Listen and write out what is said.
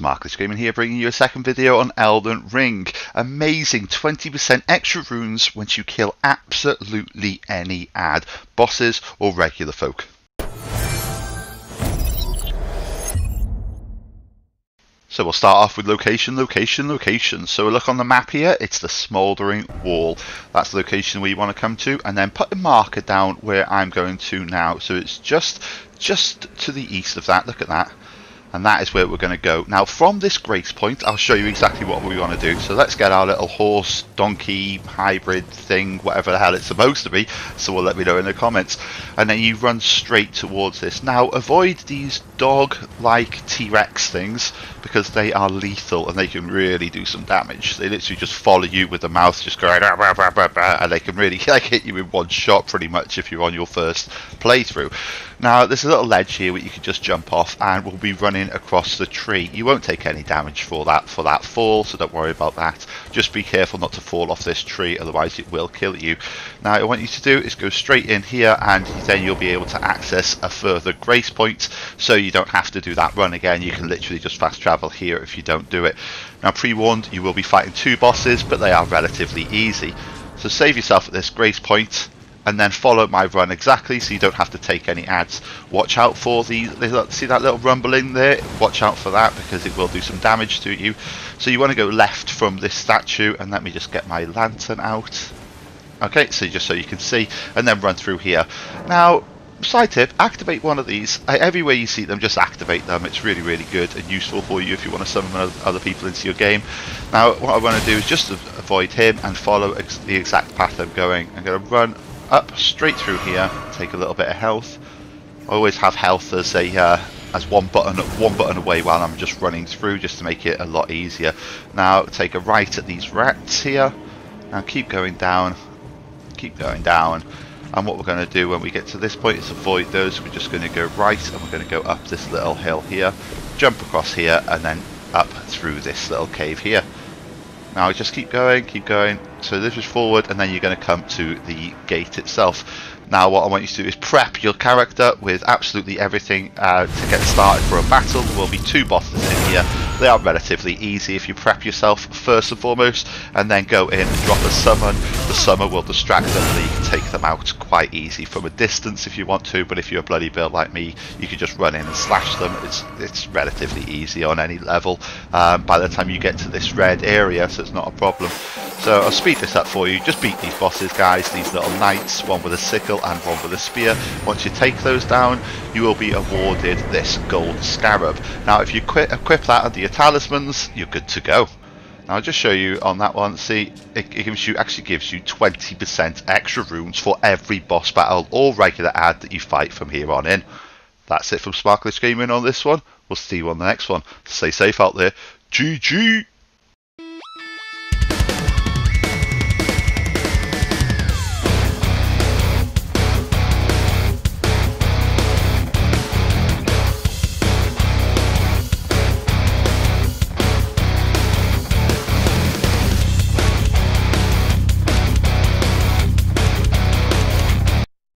Smart Glitch Gaming here, bringing you a second video on Elden Ring. Amazing 20% extra runes once you kill absolutely any ad, bosses or regular folk. So we'll start off with location, location, location. So we look on the map here, it's the Smouldering Wall. That's the location where you want to come to, and then put a marker down where I'm going to now. So it's just just to the east of that, look at that and that is where we're going to go. Now from this grace point I'll show you exactly what we want to do. So let's get our little horse, donkey, hybrid thing, whatever the hell it's supposed to be, so we'll let me know in the comments. And then you run straight towards this. Now avoid these dog-like T-Rex things because they are lethal and they can really do some damage. They literally just follow you with the mouth just going and they can really like, hit you in one shot pretty much if you're on your first playthrough. Now there's a little ledge here where you can just jump off and we'll be running across the tree. You won't take any damage for that for that fall, so don't worry about that. Just be careful not to fall off this tree, otherwise it will kill you. Now what I want you to do is go straight in here and then you'll be able to access a further grace point so you don't have to do that run again. You can literally just fast travel here if you don't do it. Now pre-warned, you will be fighting two bosses, but they are relatively easy. So save yourself at this grace point and then follow my run exactly so you don't have to take any ads. Watch out for the, see that little rumbling there? Watch out for that because it will do some damage to you. So you want to go left from this statue and let me just get my lantern out. Okay, so just so you can see and then run through here. Now, side tip, activate one of these. Everywhere you see them, just activate them. It's really, really good and useful for you if you want to summon other people into your game. Now, what I want to do is just avoid him and follow the exact path I'm going. I'm going to run up straight through here, take a little bit of health. I always have health as a uh, as one button one button away while I'm just running through just to make it a lot easier. Now take a right at these rats here. and keep going down, keep going down. And what we're going to do when we get to this point is avoid those. We're just going to go right and we're going to go up this little hill here, jump across here and then up through this little cave here. Now just keep going, keep going. So this is forward and then you're going to come to the gate itself. Now what I want you to do is prep your character with absolutely everything uh, to get started for a battle. There will be two bosses in here. They are relatively easy if you prep yourself first and foremost and then go in and drop a summon. The summon will distract them and you can take them out quite easy from a distance if you want to but if you're a bloody build like me you can just run in and slash them. It's, it's relatively easy on any level um, by the time you get to this red area so it's not a problem. So I'll speed this up for you. Just beat these bosses, guys. These little knights, one with a sickle and one with a spear. Once you take those down, you will be awarded this gold scarab. Now, if you equip, that under your talismans, you're good to go. Now, I'll just show you on that one. See, it, it gives you actually gives you 20% extra runes for every boss battle or regular ad that you fight from here on in. That's it from Smart Glitch Gaming on this one. We'll see you on the next one. Stay safe out there. GG!